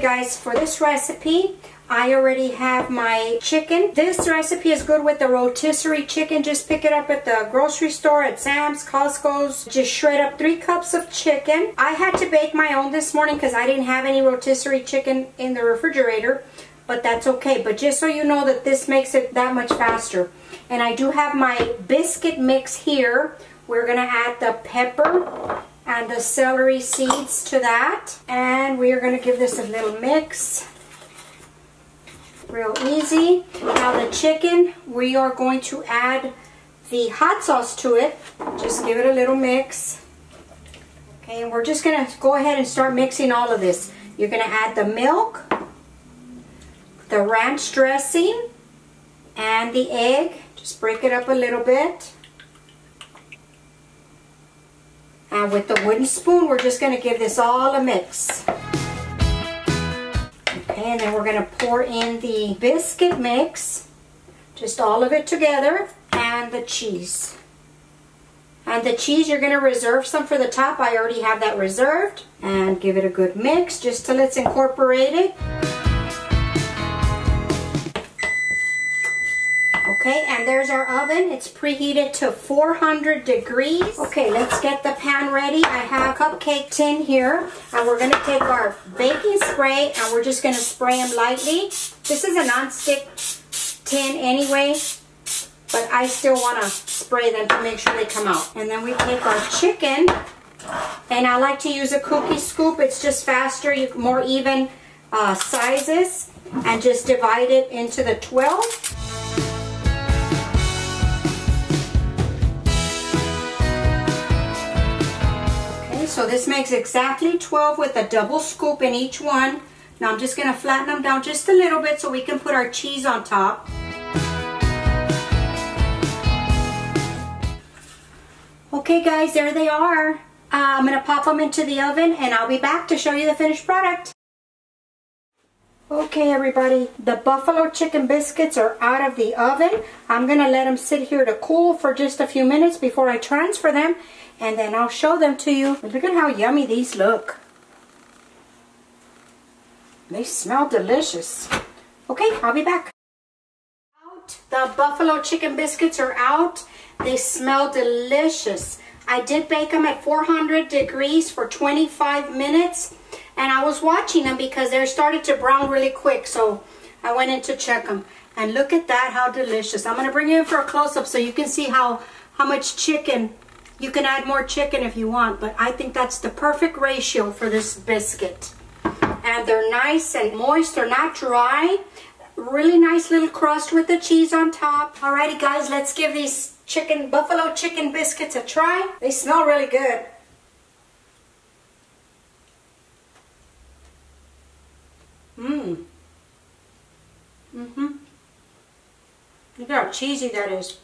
Guys, for this recipe, I already have my chicken. This recipe is good with the rotisserie chicken. Just pick it up at the grocery store, at Sam's, Costco's. Just shred up three cups of chicken. I had to bake my own this morning because I didn't have any rotisserie chicken in the refrigerator. But that's okay. But just so you know that this makes it that much faster. And I do have my biscuit mix here. We're to add the pepper and the celery seeds to that. And we are going to give this a little mix. Real easy. Now the chicken, we are going to add the hot sauce to it. Just give it a little mix. Okay, and we're just going to go ahead and start mixing all of this. You're going to add the milk, the ranch dressing, and the egg. Just break it up a little bit. And with the wooden spoon, we're just going to give this all a mix. Okay, and then we're going to pour in the biscuit mix, just all of it together, and the cheese. And the cheese, you're going to reserve some for the top. I already have that reserved. And give it a good mix just till it's incorporated. Okay, and there's our oven. It's preheated to 400 degrees. Okay, let's get the pan ready. I have a cupcake tin here, and we're gonna take our baking spray, and we're just gonna spray them lightly. This is a non-stick tin anyway, but I still wanna spray them to make sure they come out. And then we take our chicken, and I like to use a cookie scoop. It's just faster, you more even uh, sizes, and just divide it into the 12. So this makes exactly 12 with a double scoop in each one. Now I'm just going to flatten them down just a little bit so we can put our cheese on top. Okay guys, there they are. Uh, I'm going to pop them into the oven and I'll be back to show you the finished product. Okay everybody, the buffalo chicken biscuits are out of the oven. I'm going to let them sit here to cool for just a few minutes before I transfer them and then I'll show them to you. Look at how yummy these look. They smell delicious. Okay, I'll be back. Out. The buffalo chicken biscuits are out. They smell delicious. I did bake them at 400 degrees for 25 minutes. And I was watching them because they started to brown really quick. So I went in to check them. And look at that, how delicious. I'm going to bring you in for a close-up so you can see how, how much chicken you can add more chicken if you want, but I think that's the perfect ratio for this biscuit. And they're nice and moist. They're not dry. Really nice little crust with the cheese on top. Alrighty guys, let's give these chicken, buffalo chicken biscuits a try. They smell really good. Mmm. Mm-hmm. Look how cheesy that is.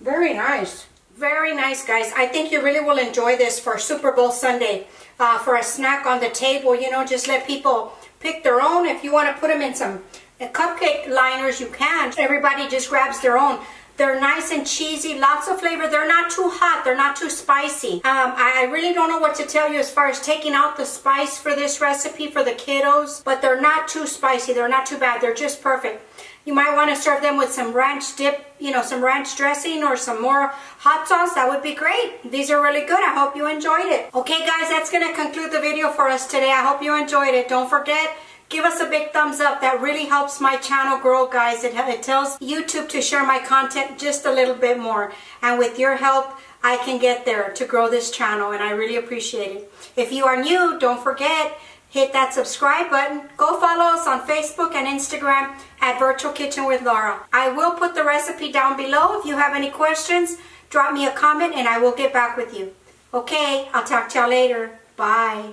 Very nice. Very nice, guys. I think you really will enjoy this for Super Bowl Sunday. Uh, for a snack on the table, you know, just let people pick their own. If you want to put them in some uh, cupcake liners, you can. Everybody just grabs their own. They're nice and cheesy, lots of flavor. They're not too hot. They're not too spicy. Um, I really don't know what to tell you as far as taking out the spice for this recipe for the kiddos, but they're not too spicy. They're not too bad. They're just perfect. You might want to serve them with some ranch dip, you know, some ranch dressing or some more hot sauce. That would be great. These are really good. I hope you enjoyed it. Okay, guys, that's going to conclude the video for us today. I hope you enjoyed it. Don't forget, give us a big thumbs up. That really helps my channel grow, guys. It, it tells YouTube to share my content just a little bit more. And with your help, I can get there to grow this channel, and I really appreciate it. If you are new, don't forget, hit that subscribe button. Go follow us on Facebook and Instagram at Virtual Kitchen with Laura. I will put the recipe down below. If you have any questions, drop me a comment and I will get back with you. Okay, I'll talk to y'all later. Bye.